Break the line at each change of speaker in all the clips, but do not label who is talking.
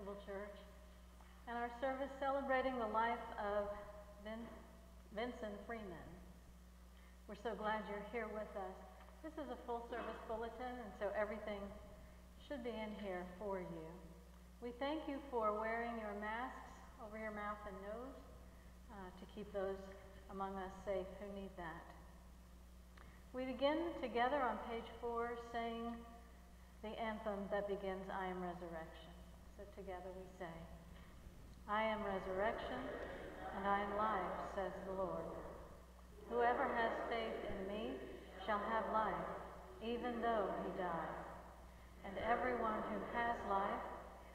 Episcopal Church and our service celebrating the life of Vin- Vinson Freeman. We're so glad you're here with us. This is a full service bulletin, and so everything should be in here for you. We thank you for wearing your masks over your mouth and nose uh, to keep those among us safe who need that. We begin together on page four saying the anthem that begins, I am resurrection. So together we say, I am resurrection and I am life, says the Lord. Whoever has faith in me shall have life, even though he die. And everyone who has life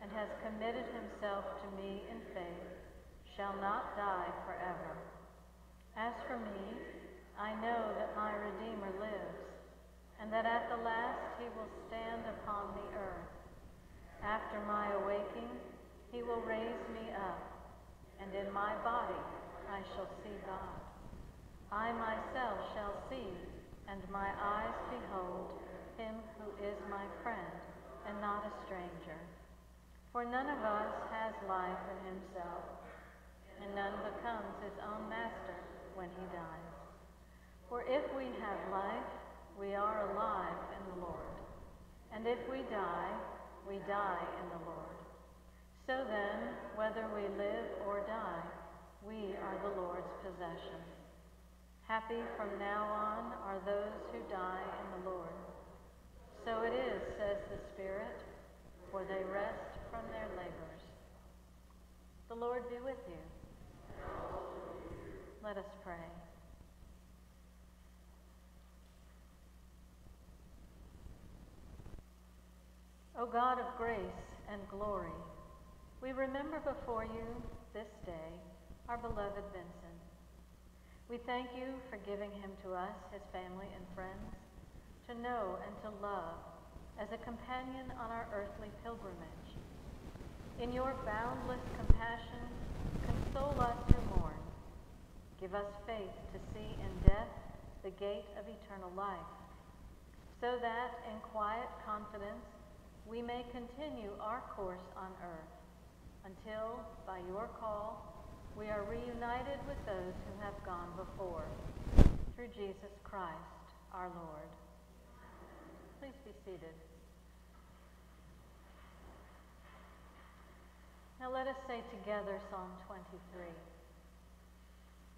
and has committed himself to me in faith shall not die forever. As for me, I know that my Redeemer lives, and that at the last he will stand upon the earth. After my awaking, he will raise me up, and in my body I shall see God. I myself shall see, and my eyes behold him who is my friend, and not a stranger. For none of us has life in himself, and none becomes his own master when he dies. For if we have life, we are alive in the Lord. And if we die, we die in the Lord. So then, whether we live or die, we are the Lord's possession. Happy from now on are those who die in the Lord. So it is, says the Spirit, for they rest from their labors. The Lord be with you. Let us pray. O God of grace and glory, we remember before you this day our beloved Vinson. We thank you for giving him to us, his family and friends, to know and to love as a companion on our earthly pilgrimage. In your boundless compassion, console us who mourn. Give us faith to see in death the gate of eternal life, so that in quiet confidence we may continue our course on earth until, by your call, we are reunited with those who have gone before. Through Jesus Christ, our Lord. Please be seated. Now let us say together Psalm 23.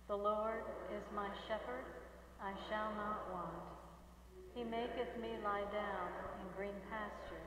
The Lord is my shepherd, I shall not want. He maketh me lie down in green pastures.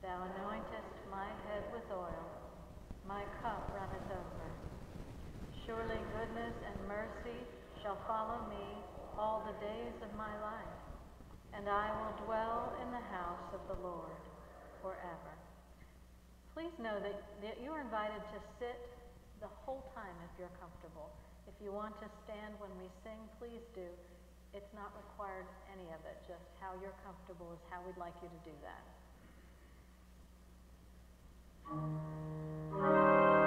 Thou anointest my head with oil. My cup runneth over. Surely goodness and mercy shall follow me all the days of my life, and I will dwell in the house of the Lord forever. Please know that, that you are invited to sit the whole time if you're comfortable. If you want to stand when we sing, please do. It's not required any of it. Just how you're comfortable is how we'd like you to do that. Thank you.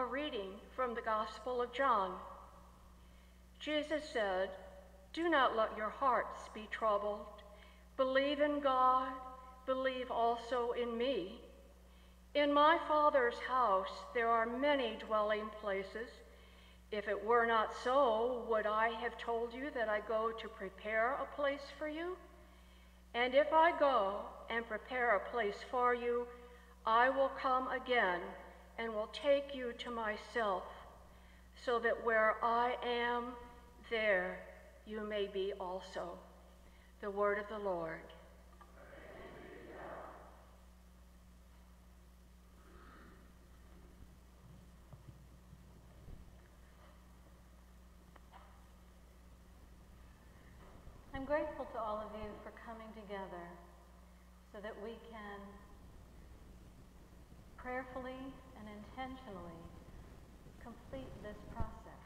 A reading from the Gospel of John. Jesus said, Do not let your hearts be troubled. Believe in God, believe also in me. In my Father's house there are many dwelling places. If it were not so, would I have told you that I go to prepare a place for you? And if I go and prepare a place for you, I will come again and will take you to myself, so that where I am, there you may be also. The word of the Lord.
I'm grateful to all of you for coming together so that we can prayerfully intentionally complete this process,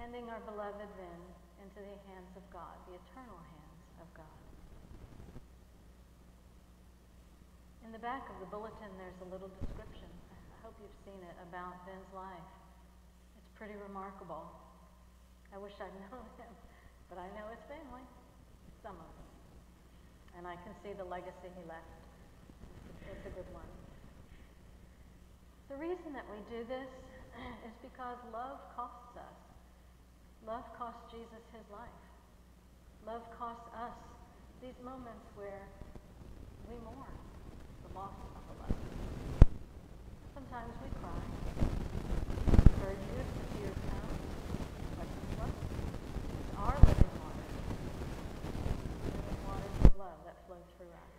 handing our beloved Vin into the hands of God, the eternal hands of God. In the back of the bulletin, there's a little description. I hope you've seen it about Ben's life. It's pretty remarkable. I wish I'd known him. But I know his family, some of them. And I can see the legacy he left. It's a good one. The reason that we do this is because love costs us. Love cost Jesus his life. Love costs us these moments where we mourn the loss of a loved Sometimes we cry. It's our living water. Living waters of love that flow through us.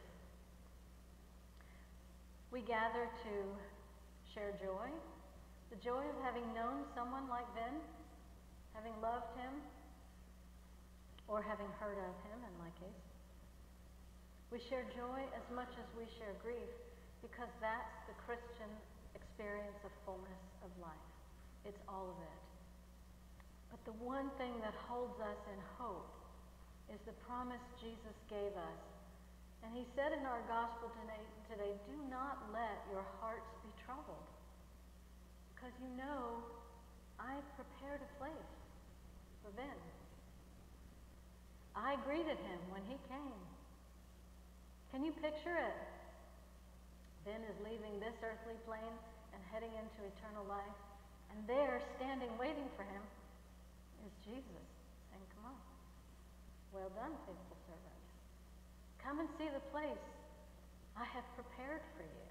We gather to share joy. The joy of having known someone like Ben, having loved him, or having heard of him in my case. We share joy as much as we share grief because that's the Christian experience of fullness of life. It's all of it. But the one thing that holds us in hope is the promise Jesus gave us. And he said in our gospel today, today do not let your hearts troubled. Because you know I've prepared a place for Ben. I greeted him when he came. Can you picture it? Ben is leaving this earthly plane and heading into eternal life. And there, standing, waiting for him, is Jesus saying, Come on. Well done, faithful servant. Come and see the place I have prepared for you.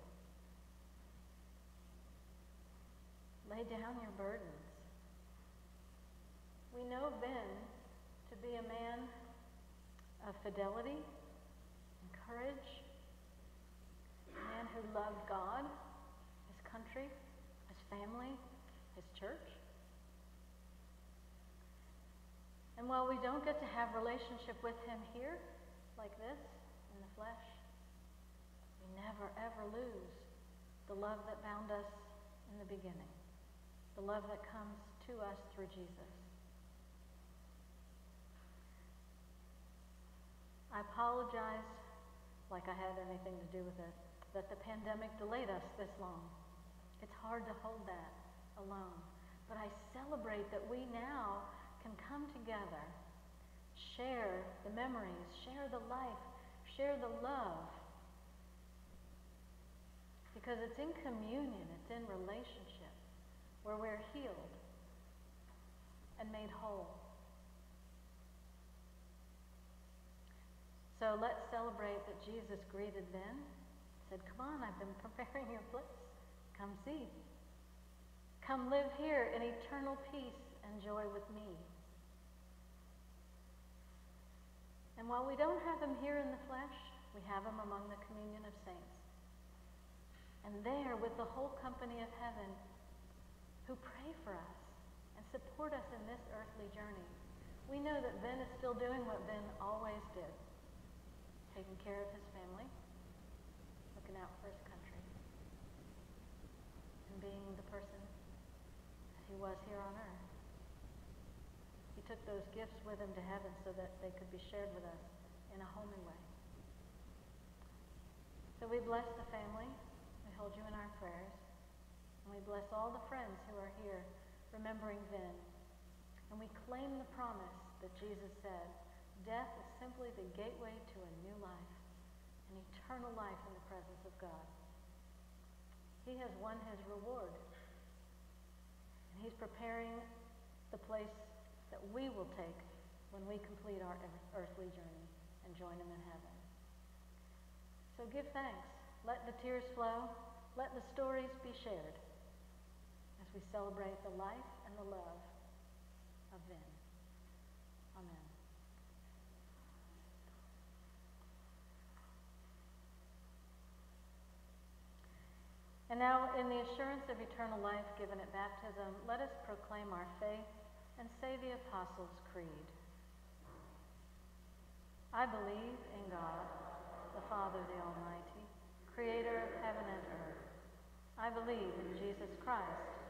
Lay down your burdens. We know Ben to be a man of fidelity and courage, a man who loved God, his country, his family, his church. And while we don't get to have relationship with him here, like this, in the flesh, we never ever lose the love that bound us in the beginning, the love that comes to us through Jesus. I apologize, like I had anything to do with it, that the pandemic delayed us this long. It's hard to hold that alone. But I celebrate that we now can come together, share the memories, share the life, share the love. Because it's in communion, it's in relationship where we're healed and made whole. So let's celebrate that Jesus greeted Ben, said, Come on, I've been preparing your place. Come see. Come live here in eternal peace and joy with me. And while we don't have him here in the flesh, we have him among the communion of saints. And there, with the whole company of heaven, who pray for us and support us in this earthly journey, we know that Ben is still doing what Ben always did taking care of his family, looking out for his country, and being the person that he was here on earth. He took those gifts with him to heaven so that they could be shared with us in a homey way. So we bless the family. We hold you in our prayers. And we bless all the friends who are here remembering Vin. And we claim the promise that Jesus said, death is simply the gateway to a new life, an eternal life in the presence of God. He has won his reward. And he's preparing the place that we will take when we complete our earthly journey and join him in heaven. So give thanks. Let the tears flow. Let the stories be shared we celebrate the life and the love of them. Amen. And now, in the assurance of eternal life given at baptism, let us proclaim our faith and say the Apostles' Creed. I believe in God, the Father, the Almighty, creator of heaven and earth. I believe in Jesus Christ,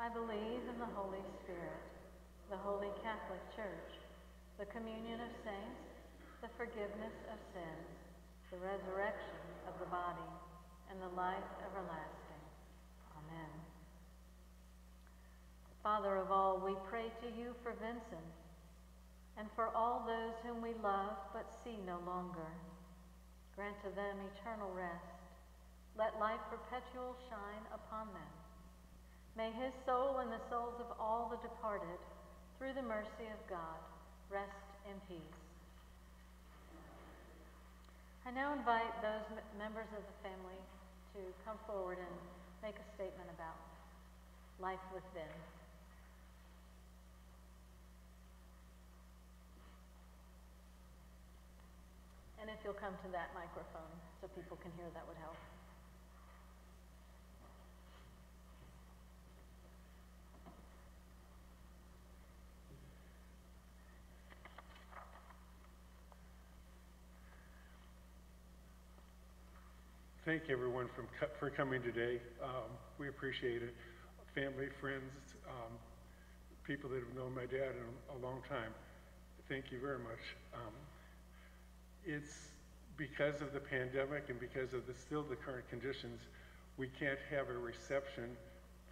I believe in the Holy Spirit, the Holy Catholic Church, the communion of saints, the forgiveness of sins, the resurrection of the body, and the life everlasting. Amen. Father of all, we pray to you for Vinson and for all those whom we love but see no longer. Grant to them eternal rest. Let light perpetual shine upon them. May his soul and the souls of all the departed, through the mercy of God, rest in peace. I now invite those members of the family to come forward and make a statement about life with Vin. And if you'll come to that microphone so people can hear, that would help.
Thank everyone from, for coming today. Um, we appreciate it. Family, friends, um, people that have known my dad in a long time, thank you very much. Um, it's because of the pandemic and because of the, still the current conditions, we can't have a reception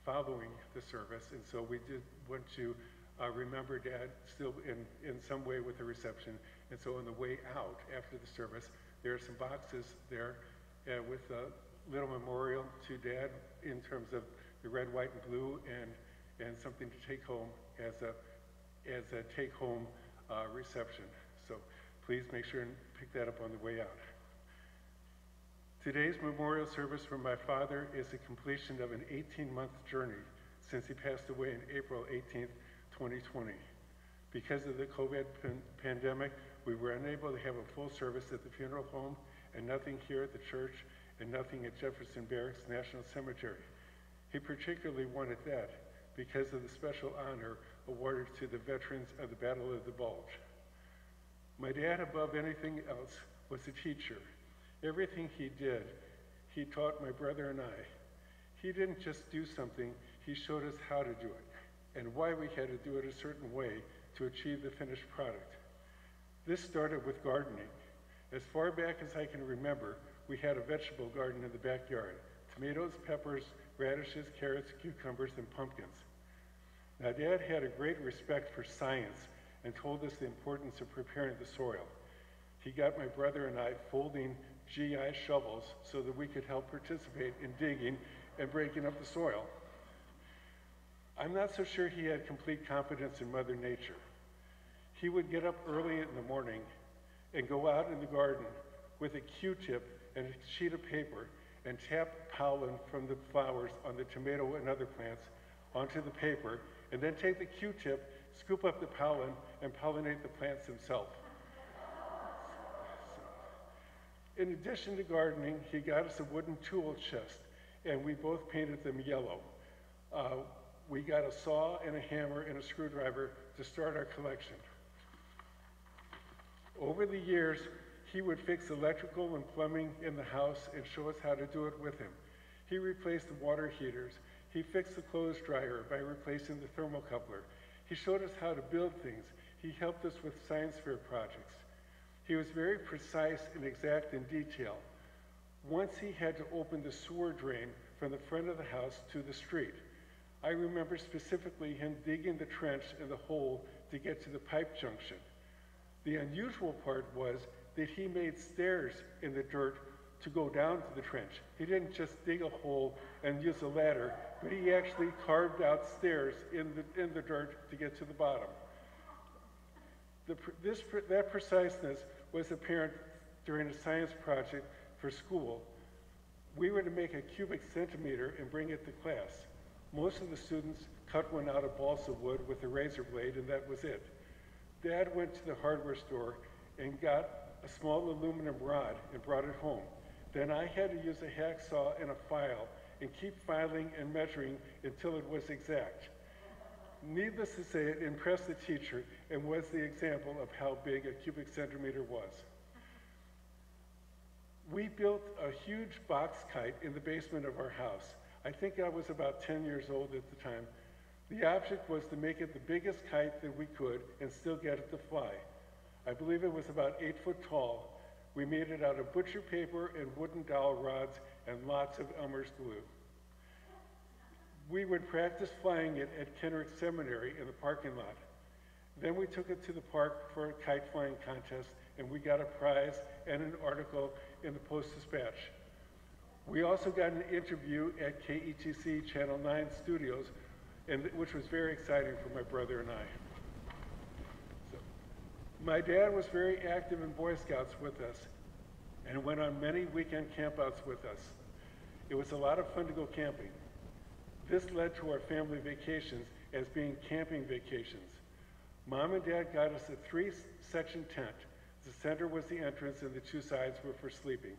following the service, and so we did want to uh, remember Dad still in, in some way with the reception. And so on the way out after the service, there are some boxes there uh, with a little memorial to Dad in terms of the red, white, and blue, and and something to take home as a as a take-home uh, reception. So please make sure and pick that up on the way out. Today's memorial service for my father is the completion of an 18-month journey since he passed away in April 18th, 2020. Because of the COVID pan pandemic, we were unable to have a full service at the funeral home and nothing here at the church, and nothing at Jefferson Barracks National Cemetery. He particularly wanted that because of the special honor awarded to the veterans of the Battle of the Bulge. My dad, above anything else, was a teacher. Everything he did, he taught my brother and I. He didn't just do something, he showed us how to do it and why we had to do it a certain way to achieve the finished product. This started with gardening. As far back as I can remember, we had a vegetable garden in the backyard. Tomatoes, peppers, radishes, carrots, cucumbers, and pumpkins. Now, Dad had a great respect for science and told us the importance of preparing the soil. He got my brother and I folding GI shovels so that we could help participate in digging and breaking up the soil. I'm not so sure he had complete confidence in Mother Nature. He would get up early in the morning and go out in the garden with a Q-tip and a sheet of paper and tap pollen from the flowers on the tomato and other plants onto the paper, and then take the Q-tip, scoop up the pollen, and pollinate the plants themselves. In addition to gardening, he got us a wooden tool chest, and we both painted them yellow. Uh, we got a saw and a hammer and a screwdriver to start our collection. Over the years, he would fix electrical and plumbing in the house and show us how to do it with him. He replaced the water heaters. He fixed the clothes dryer by replacing the thermocoupler. He showed us how to build things. He helped us with science fair projects. He was very precise and exact in detail. Once he had to open the sewer drain from the front of the house to the street. I remember specifically him digging the trench and the hole to get to the pipe junction. The unusual part was that he made stairs in the dirt to go down to the trench. He didn't just dig a hole and use a ladder, but he actually carved out stairs in the, in the dirt to get to the bottom. The, this, that preciseness was apparent during a science project for school. We were to make a cubic centimeter and bring it to class. Most of the students cut one out of balsa wood with a razor blade, and that was it. Dad went to the hardware store and got a small aluminum rod and brought it home. Then I had to use a hacksaw and a file and keep filing and measuring until it was exact. Needless to say, it impressed the teacher and was the example of how big a cubic centimeter was. We built a huge box kite in the basement of our house. I think I was about 10 years old at the time. The object was to make it the biggest kite that we could and still get it to fly. I believe it was about eight foot tall. We made it out of butcher paper and wooden dowel rods and lots of Elmer's glue. We would practice flying it at Kenrick Seminary in the parking lot. Then we took it to the park for a kite flying contest, and we got a prize and an article in the Post Dispatch. We also got an interview at KETC Channel 9 Studios, and, which was very exciting for my brother and I. So, my dad was very active in Boy Scouts with us and went on many weekend campouts with us. It was a lot of fun to go camping. This led to our family vacations as being camping vacations. Mom and Dad got us a three section tent. The center was the entrance, and the two sides were for sleeping.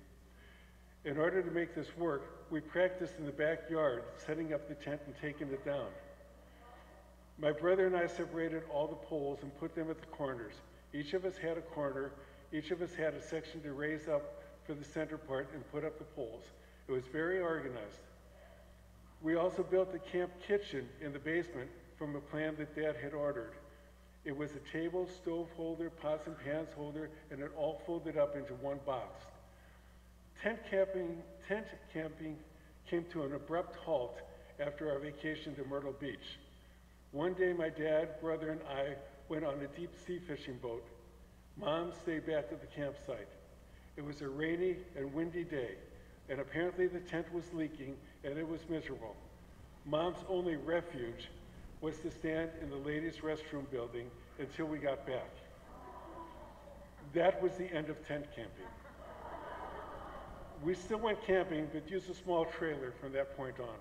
In order to make this work, we practiced in the backyard, setting up the tent and taking it down. My brother and I separated all the poles and put them at the corners. Each of us had a corner, each of us had a section to raise up for the center part and put up the poles. It was very organized. We also built a camp kitchen in the basement from a plan that Dad had ordered. It was a table, stove holder, pots and pans holder, and it all folded up into one box. Tent camping, tent camping came to an abrupt halt after our vacation to Myrtle Beach. One day, my dad, brother, and I went on a deep sea fishing boat. Mom stayed back at the campsite. It was a rainy and windy day, and apparently the tent was leaking and it was miserable. Mom's only refuge was to stand in the ladies' restroom building until we got back. That was the end of tent camping. We still went camping, but used a small trailer from that point on.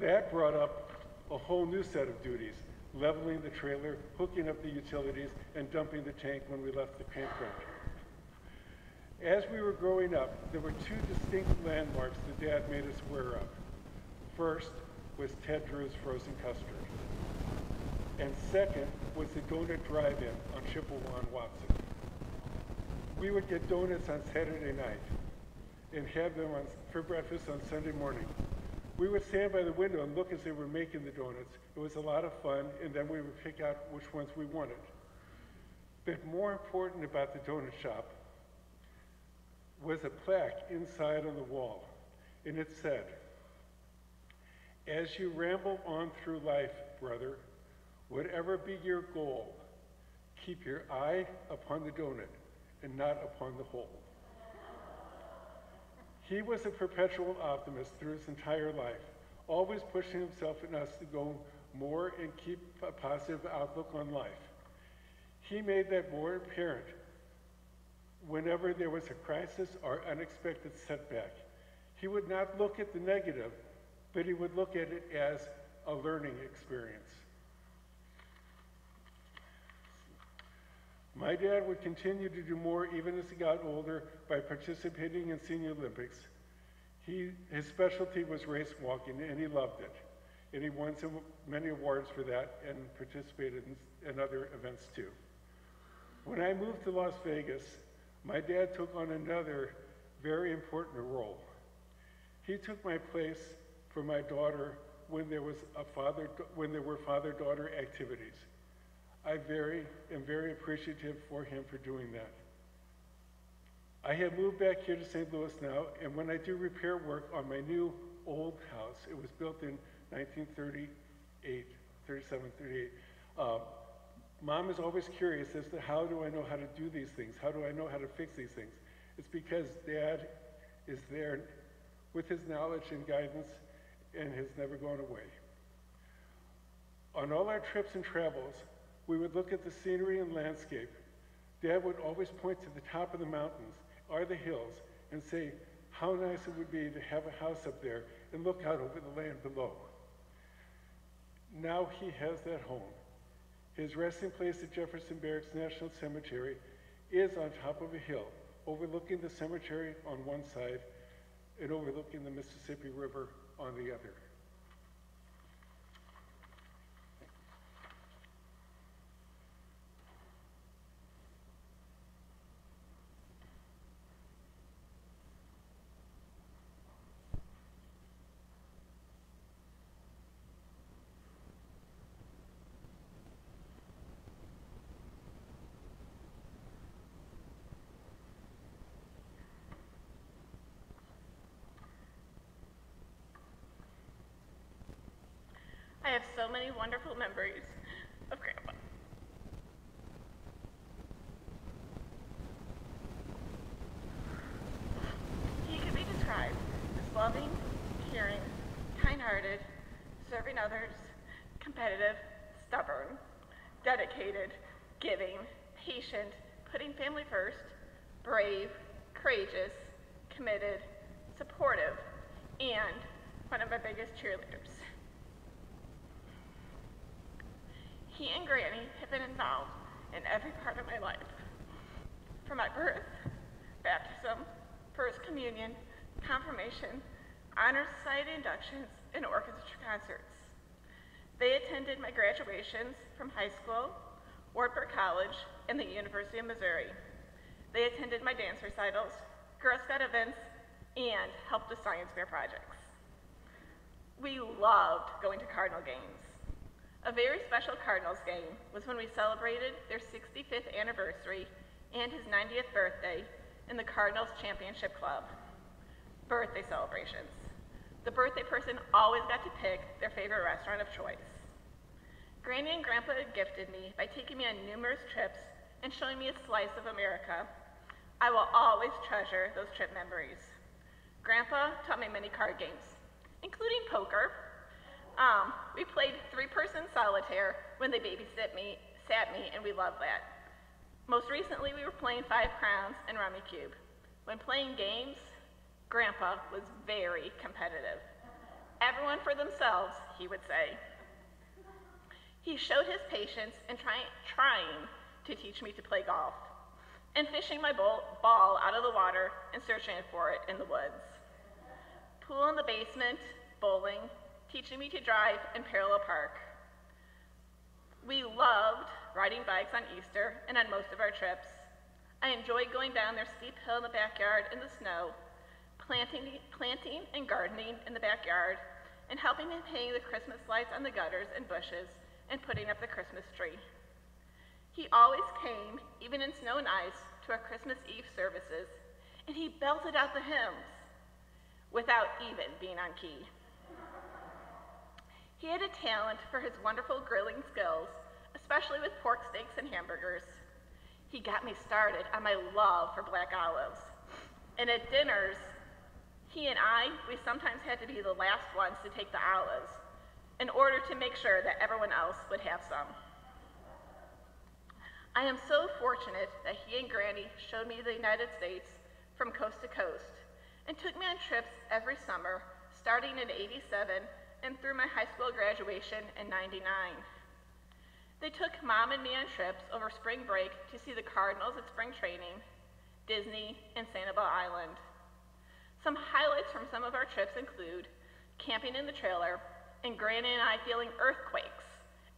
That brought up a whole new set of duties, leveling the trailer, hooking up the utilities, and dumping the tank when we left the campground. As we were growing up, there were two distinct landmarks that Dad made us aware of. First was Ted Drewes frozen custard. And second was the donut drive-in on Chippewa and Watson. We would get donuts on Saturday night and have them on, for breakfast on Sunday morning. We would stand by the window and look as they were making the donuts. It was a lot of fun, and then we would pick out which ones we wanted. But more important about the donut shop was a plaque inside on the wall, and it said, As you ramble on through life, brother, whatever be your goal, keep your eye upon the donut and not upon the hole. He was a perpetual optimist through his entire life, always pushing himself and us to go more and keep a positive outlook on life. He made that more apparent whenever there was a crisis or unexpected setback. He would not look at the negative, but he would look at it as a learning experience. My dad would continue to do more even as he got older by participating in Senior Olympics. He, his specialty was race walking, and he loved it. And he won some, many awards for that and participated in, in other events too. When I moved to Las Vegas, my dad took on another very important role. He took my place for my daughter when there was a father, when there were father-daughter activities. I very, am very appreciative for him for doing that. I have moved back here to St. Louis now, and when I do repair work on my new old house, it was built in 1938, 37, 38. Uh, Mom is always curious as to how do I know how to do these things? How do I know how to fix these things? It's because Dad is there with his knowledge and guidance and has never gone away. On all our trips and travels, we would look at the scenery and landscape. Dad would always point to the top of the mountains or the hills and say how nice it would be to have a house up there and look out over the land below. Now he has that home. His resting place at Jefferson Barracks National Cemetery is on top of a hill, overlooking the cemetery on one side and overlooking the Mississippi River on the other.
I have so many wonderful memories of Grandpa. He could be described as loving, caring, kind-hearted, serving others, competitive, stubborn, dedicated, giving, patient, putting family first, brave, courageous, committed, supportive, and one of my biggest cheerleaders. He and Granny have been involved in every part of my life. From my birth, baptism, first communion, confirmation, honor society inductions, and orchestra concerts. They attended my graduations from high school, Wartburg College, and the University of Missouri. They attended my dance recitals, Girl Scout events, and helped with science fair projects. We loved going to Cardinal games. A very special Cardinals game was when we celebrated their 65th anniversary and his 90th birthday in the Cardinals Championship Club. Birthday celebrations. The birthday person always got to pick their favorite restaurant of choice. Granny and Grandpa gifted me by taking me on numerous trips and showing me a slice of America. I will always treasure those trip memories. Grandpa taught me many card games, including poker, um, we played three-person solitaire when they babysit me, sat me, and we loved that. Most recently, we were playing Five Crowns and Rummikub. When playing games, Grandpa was very competitive. Everyone for themselves, he would say. He showed his patience in try, trying to teach me to play golf and fishing my ball, ball out of the water and searching for it in the woods. Pool in the basement, bowling, teaching me to drive in parallel park. We loved riding bikes on Easter and on most of our trips. I enjoyed going down their steep hill in the backyard in the snow, planting, planting and gardening in the backyard, and helping him hang the Christmas lights on the gutters and bushes and putting up the Christmas tree. He always came, even in snow and ice, to our Christmas Eve services, and he belted out the hymns without even being on key. He had a talent for his wonderful grilling skills, especially with pork steaks and hamburgers. He got me started on my love for black olives. And at dinners, he and I, we sometimes had to be the last ones to take the olives in order to make sure that everyone else would have some. I am so fortunate that he and Granny showed me the United States from coast to coast and took me on trips every summer, starting in 87 and through my high school graduation in 99. They took mom and me on trips over spring break to see the Cardinals at spring training, Disney, and Sanibel Island. Some highlights from some of our trips include camping in the trailer and Granny and I feeling earthquakes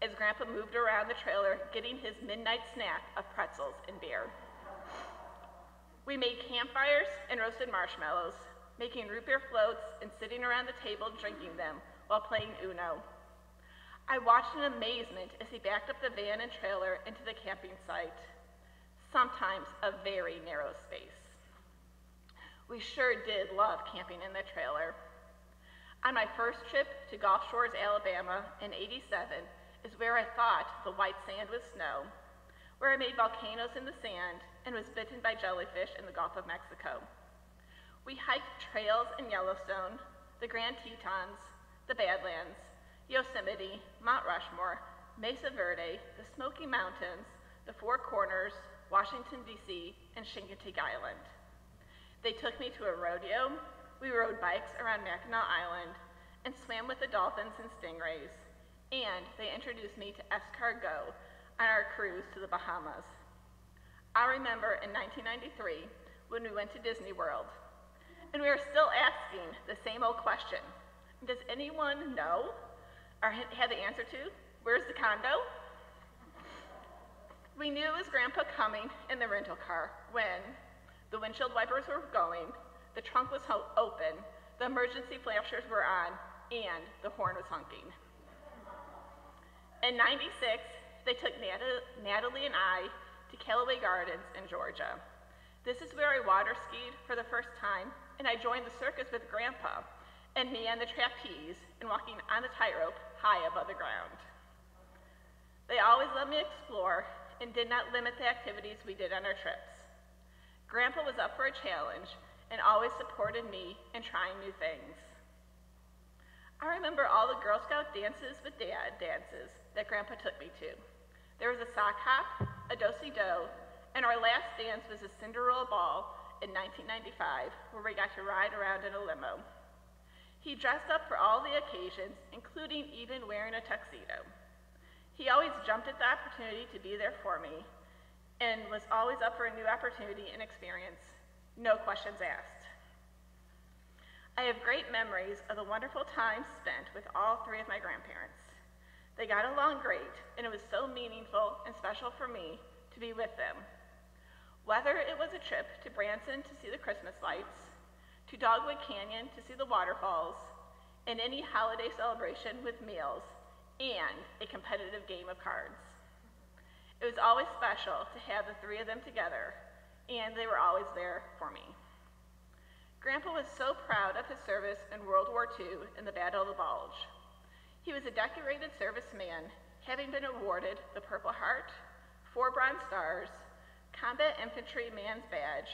as Grandpa moved around the trailer getting his midnight snack of pretzels and beer. We made campfires and roasted marshmallows, making root beer floats and sitting around the table drinking them while playing Uno. I watched in amazement as he backed up the van and trailer into the camping site, sometimes a very narrow space. We sure did love camping in the trailer. On my first trip to Gulf Shores, Alabama in 87 is where I thought the white sand was snow, where I made volcanoes in the sand and was bitten by jellyfish in the Gulf of Mexico. We hiked trails in Yellowstone, the Grand Tetons, the Badlands, Yosemite, Mount Rushmore, Mesa Verde, the Smoky Mountains, the Four Corners, Washington, D.C., and Chincoteague Island. They took me to a rodeo, we rode bikes around Mackinac Island, and swam with the dolphins and stingrays, and they introduced me to Escargot on our cruise to the Bahamas. I remember in 1993 when we went to Disney World, and we are still asking the same old question. Does anyone know or have the answer to? Where's the condo? We knew it was Grandpa coming in the rental car when the windshield wipers were going, the trunk was open, the emergency flashers were on, and the horn was honking. In 96, they took Nat- Natalie and I to Callaway Gardens in Georgia. This is where I water skied for the first time, and I joined the circus with Grandpa and me on the trapeze and walking on the tightrope high above the ground. They always let me explore and did not limit the activities we did on our trips. Grandpa was up for a challenge and always supported me in trying new things. I remember all the Girl Scout dances with dad dances that Grandpa took me to. There was a sock hop, a do-si-do, and our last dance was a Cinderella ball in 1995, where we got to ride around in a limo. He dressed up for all the occasions, including even wearing a tuxedo. He always jumped at the opportunity to be there for me and was always up for a new opportunity and experience, no questions asked. I have great memories of the wonderful time spent with all three of my grandparents. They got along great, and it was so meaningful and special for me to be with them. Whether it was a trip to Branson to see the Christmas lights, to Dogwood Canyon to see the waterfalls, and any holiday celebration with meals and a competitive game of cards. It was always special to have the three of them together, and they were always there for me. Grandpa was so proud of his service in World War II in the Battle of the Bulge. He was a decorated serviceman, having been awarded the Purple Heart, four Bronze Stars, Combat Infantry Man's Badge,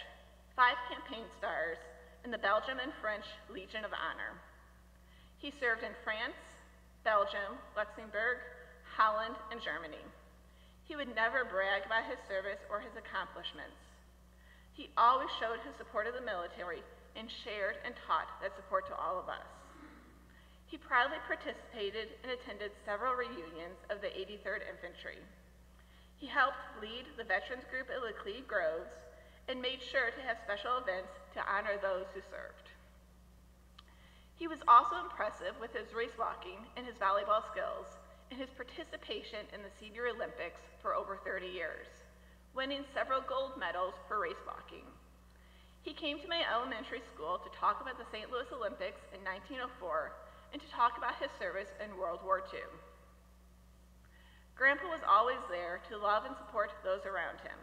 five Campaign Stars, in the Belgium and French Legion of Honor. He served in France, Belgium, Luxembourg, Holland, and Germany. He would never brag about his service or his accomplishments. He always showed his support of the military and shared and taught that support to all of us. He proudly participated and attended several reunions of the 83rd Infantry. He helped lead the veterans group at Laclede Groves and made sure to have special events to honor those who served. He was also impressive with his race walking and his volleyball skills and his participation in the Senior Olympics for over 30 years, winning several gold medals for race walking. He came to my elementary school to talk about the St. Louis Olympics in 1904 and to talk about his service in World War II. Grandpa was always there to love and support those around him.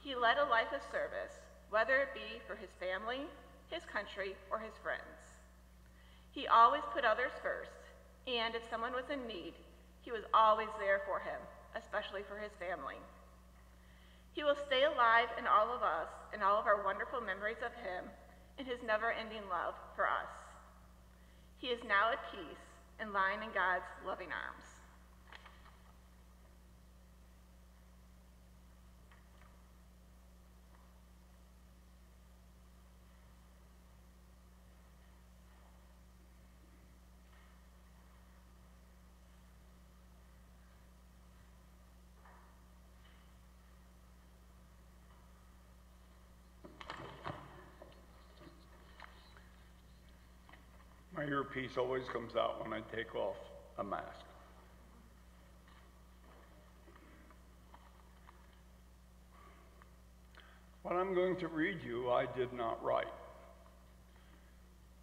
He led a life of service, whether it be for his family, his country, or his friends. He always put others first, and if someone was in need, he was always there for him, especially for his family. He will stay alive in all of us and all of our wonderful memories of him and his never ending love for us. He is now at peace and lying in God's loving arms.
My earpiece always comes out when I take off a mask. What I'm going to read you, I did not write.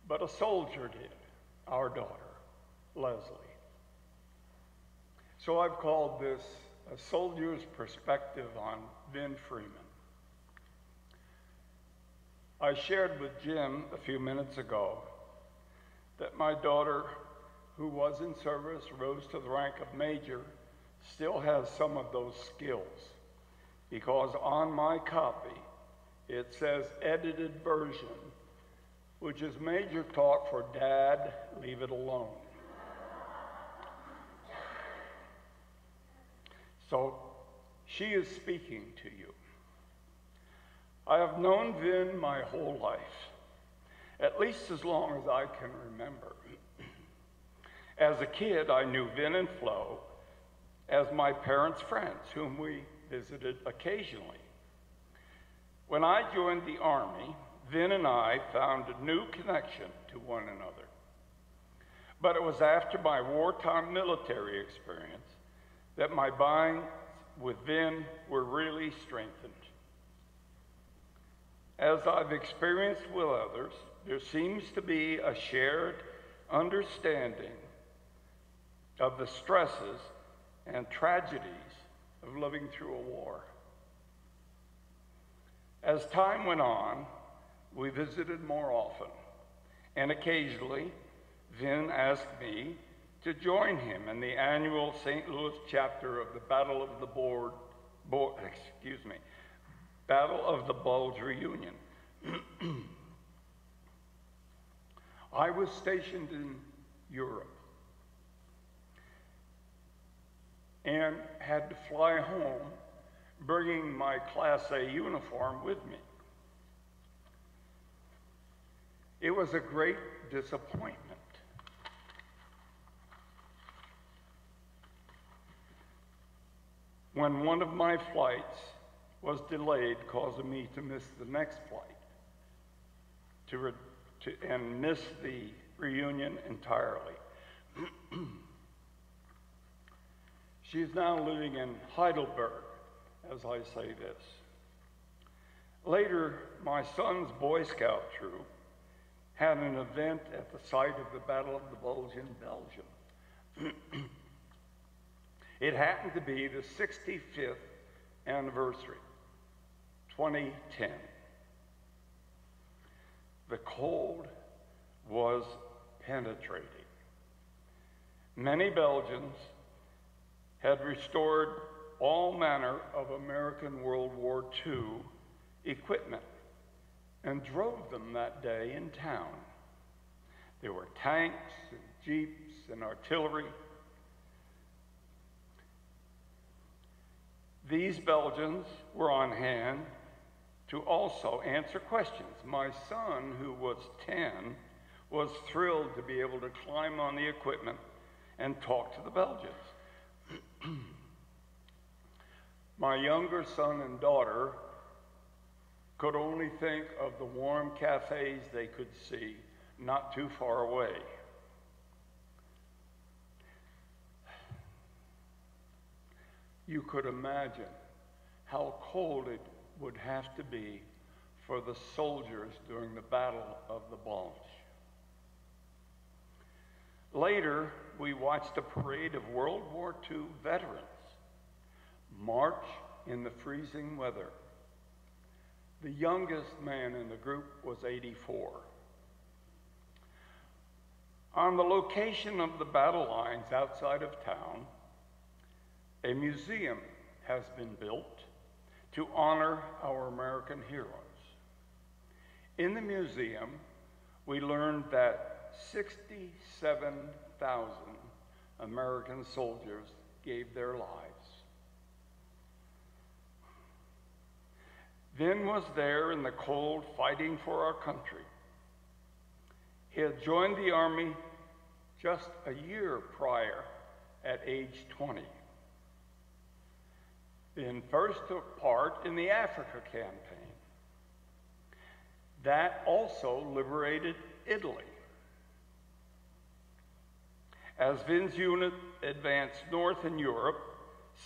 But a soldier did, our daughter, Leslie. So I've called this A Soldier's Perspective on Vin Freeman. I shared with Jim a few minutes ago that my daughter, who was in service, rose to the rank of major, still has some of those skills because on my copy it says edited version, which is major talk for dad, leave it alone. So she is speaking to you. I have known Vin my whole life, at least as long as I can remember. As a kid, I knew Vin and Flo as my parents' friends, whom we visited occasionally. When I joined the Army, Vin and I found a new connection to one another. But it was after my wartime military experience that my bonds with Vin were really strengthened. As I've experienced with others, there seems to be a shared understanding of the stresses and tragedies of living through a war. As time went on, we visited more often, and occasionally, Vin asked me to join him in the annual St. Louis chapter of the Battle of the Board, Bo- excuse me, Battle of the Bulge reunion. I was stationed in Europe and had to fly home bringing my Class A uniform with me. It was a great disappointment. When one of my flights was delayed, causing me to miss the next flight to, to, and miss the reunion entirely. She's now living in Heidelberg, as I say this. Later, my son's Boy Scout troop had an event at the site of the Battle of the Bulge in Belgium. it happened to be the 65th anniversary, 2010. The cold was penetrating. Many Belgians had restored all manner of American World War II equipment and drove them that day in town. There were tanks and jeeps and artillery. These Belgians were on hand to also answer questions. My son, who was 10, was thrilled to be able to climb on the equipment and talk to the Belgians. My younger son and daughter could only think of the warm cafes they could see not too far away. You could imagine how cold it would have to be for the soldiers during the Battle of the Bulge. Later, we watched a parade of World War II veterans march in the freezing weather. The youngest man in the group was 84. On the location of the battle lines outside of town, a museum has been built to honor our American heroes. In the museum, we learned that 67,000 American soldiers gave their lives. Vin was there in the cold fighting for our country. He had joined the Army just a year prior at age 20. Vin first took part in the Africa campaign. That also liberated Italy. As Vin's unit advanced north in Europe,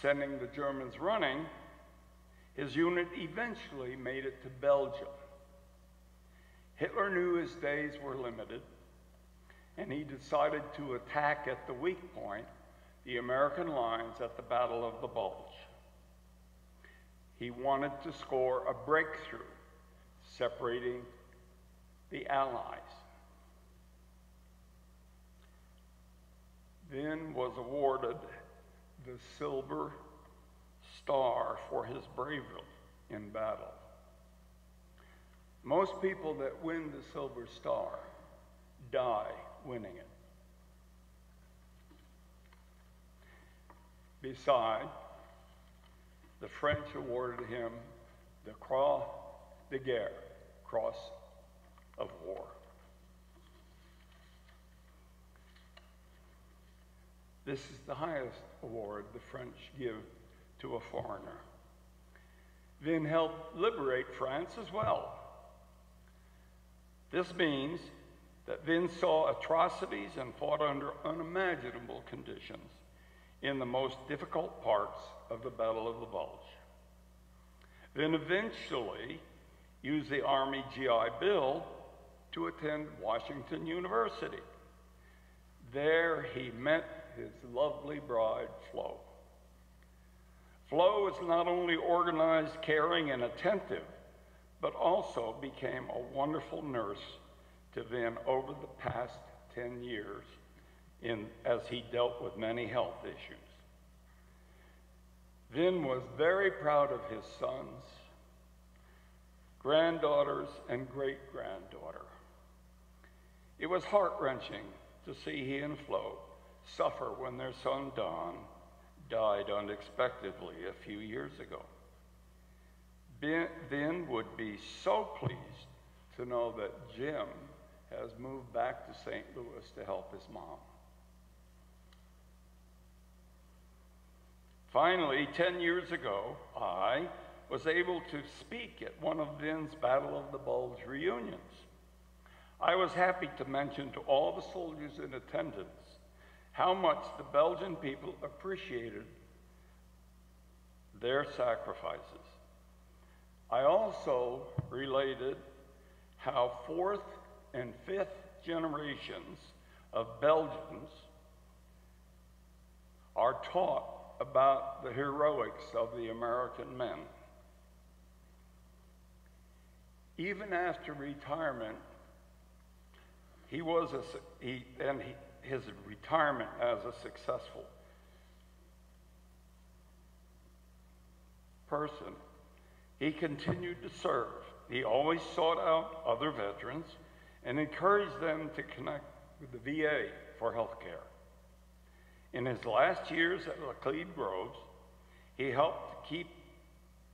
sending the Germans running, his unit eventually made it to Belgium. Hitler knew his days were limited, and he decided to attack at the weak point the American lines at the Battle of the Bulge. He wanted to score a breakthrough, separating the Allies. Vin was awarded the Silver Star for his bravery in battle. Most people that win the Silver Star die winning it. Beside, the French awarded him the Croix de Guerre, Cross of War. This is the highest award the French give to a foreigner. Vin helped liberate France as well. This means that Vin saw atrocities and fought under unimaginable conditions in the most difficult parts of the Battle of the Bulge. Vin eventually used the Army GI Bill to attend Washington University. There he met his lovely bride, Flo. Flo was not only organized, caring, and attentive, but also became a wonderful nurse to Vin over the past 10 years in, as he dealt with many health issues. Vin was very proud of his sons, granddaughters, and great granddaughter. It was heart wrenching to see he and Flo suffer when their son Don died unexpectedly a few years ago. Vin would be so pleased to know that Jim has moved back to St. Louis to help his mom. Finally, 10 years ago, I was able to speak at one of Vin's Battle of the Bulge reunions. I was happy to mention to all the soldiers in attendance how much the Belgian people appreciated their sacrifices. I also related how fourth and fifth generations of Belgians are taught about the heroics of the American men. Even after retirement, he was a, he, and he, his retirement as a successful person, he continued to serve. He always sought out other veterans and encouraged them to connect with the VA for health care. In his last years at Laclede Groves, he helped keep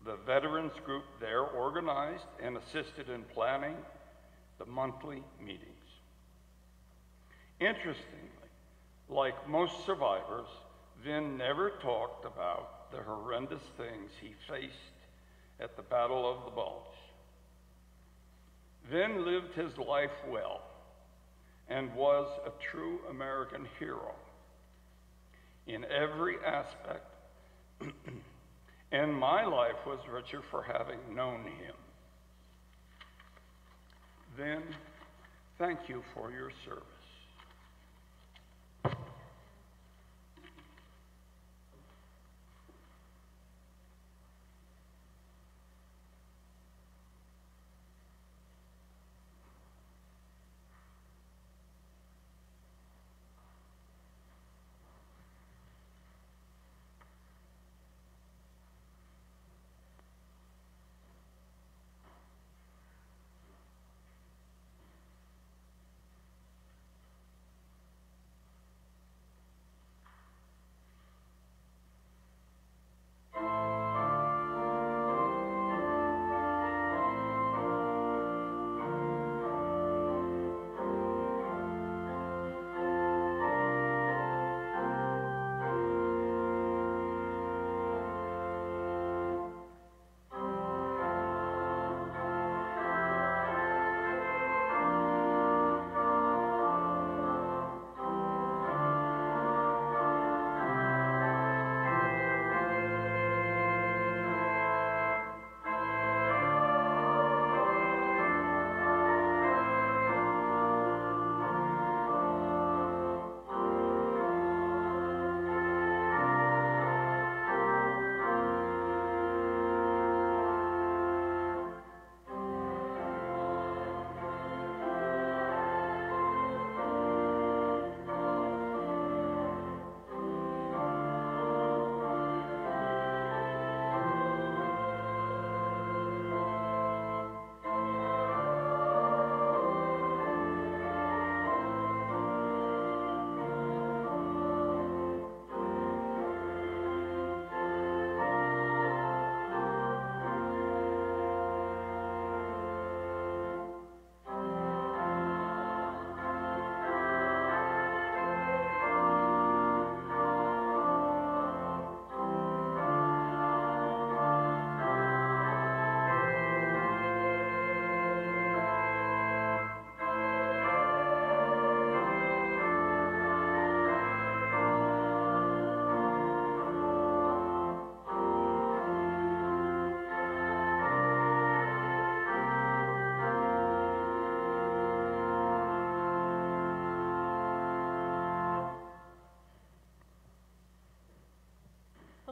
the veterans group there organized and assisted in planning the monthly meetings. Interestingly, like most survivors, Vin never talked about the horrendous things he faced at the Battle of the Bulge. Vin lived his life well and was a true American hero in every aspect, and my life was richer for having known him. Vin, thank you for your service.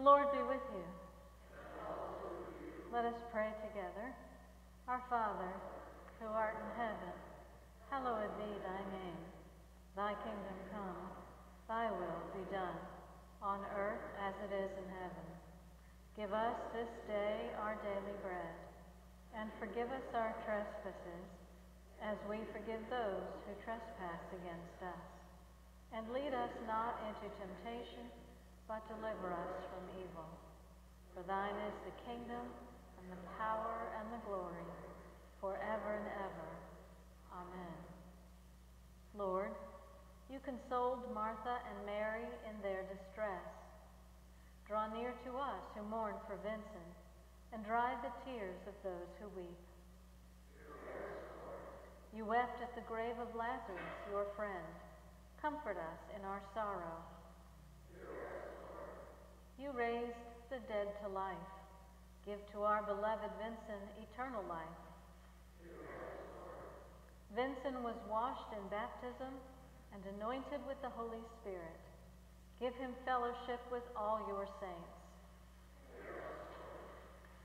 Lord be with you. Let us pray together. Our Father, who art in heaven, hallowed be thy name. Thy kingdom come, thy will be done, on earth as it is in heaven. Give us this day our daily bread, and forgive us our trespasses, as we forgive those who trespass against us. And lead us not into temptation, but deliver us from evil. For thine is the kingdom, and the power, and the glory, forever and ever. Amen. Lord, you consoled Martha and Mary in their distress. Draw near to us who mourn for Vinson, and dry the tears of those who weep. You wept at the grave of Lazarus, your friend. Comfort us in our sorrow. You raised the dead to life. Give to our beloved Vinson eternal life. Vinson was washed in baptism and anointed with the Holy Spirit. Give him fellowship with all your saints.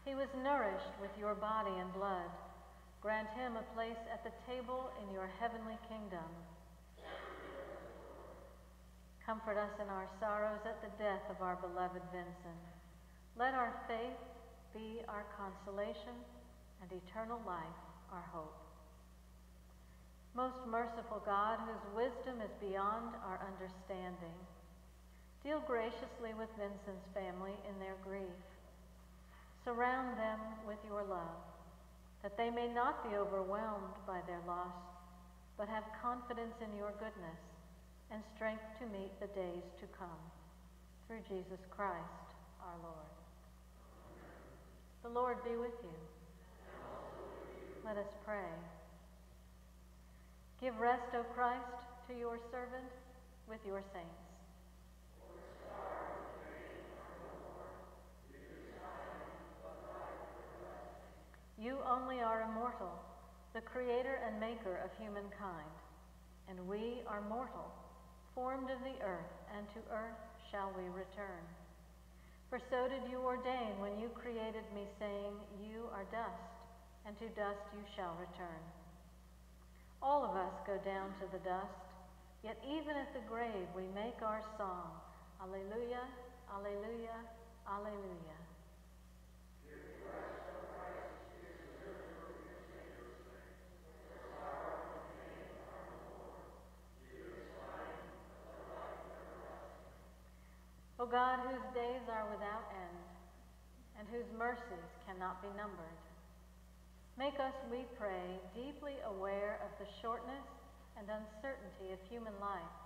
He was nourished with your body and blood. Grant him a place at the table in your heavenly kingdom. Comfort us in our sorrows at the death of our beloved Vinson. Let our faith be our consolation and eternal life our hope. Most merciful God, whose wisdom is beyond our understanding, deal graciously with Vinson's family in their grief. Surround them with your love, that they may not be overwhelmed by their loss, but have confidence in your goodness and strength to meet the days to come. Through Jesus Christ our Lord. The Lord be with you. Let us pray. Give rest, O Christ, to your servant with your saints. You only are immortal, the creator and maker of humankind, and we are mortal, formed of the earth, and to earth shall we return. For so did you ordain when you created me, saying, You are dust, and to dust you shall return. All of us go down to the dust, yet even at the grave we make our song, Alleluia, Alleluia, Alleluia. O God, whose days are without end, and whose mercies cannot be numbered, make us, we pray, deeply aware of the shortness and uncertainty of human life,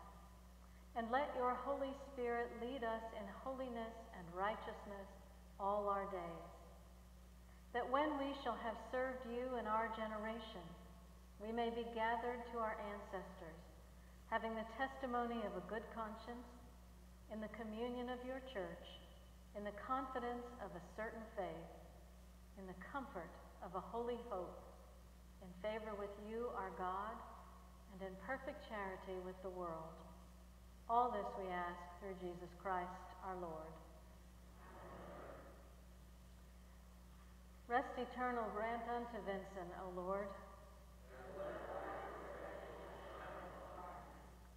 and let your Holy Spirit lead us in holiness and righteousness all our days, that when we shall have served you in our generation, we may be gathered to our ancestors, having the testimony of a good conscience in the communion of your church, in the confidence of a certain faith, in the comfort of a holy hope, in favor with you, our God, and in perfect charity with the world. All this we ask through Jesus Christ our Lord. Rest eternal grant unto Vinson, O Lord.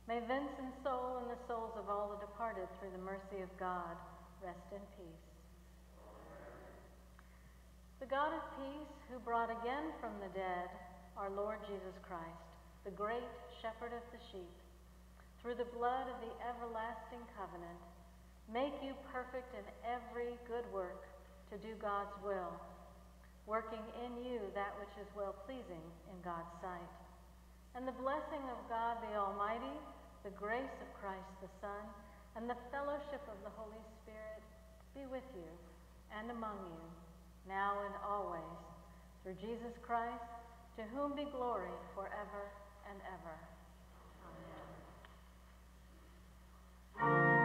May Vinson's soul and the souls of all the departed through the mercy of God rest in peace. The God of peace, who brought again from the dead our Lord Jesus Christ, the great shepherd of the sheep, through the blood of the everlasting covenant, make you perfect in every good work to do God's will, working in you that which is well pleasing in God's sight. And the blessing of God the Almighty, the grace of Christ the Son and the fellowship of the Holy Spirit be with you and among you, now and always, through Jesus Christ, to whom be glory forever and ever. Amen.